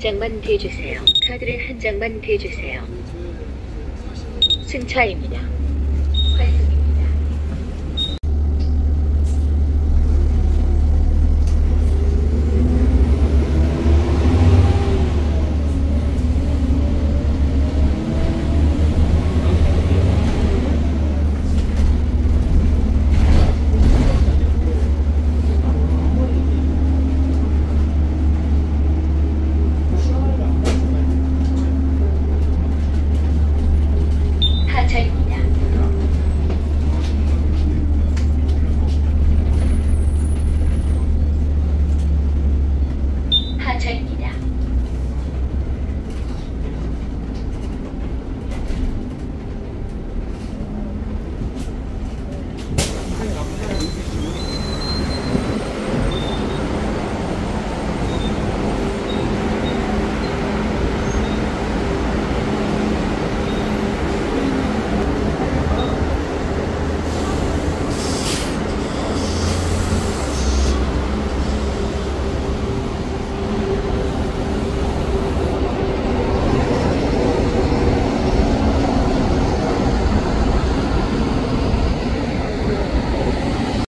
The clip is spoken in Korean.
장만 대주세요. 카드를 한 장만 대주세요. 승차입니다.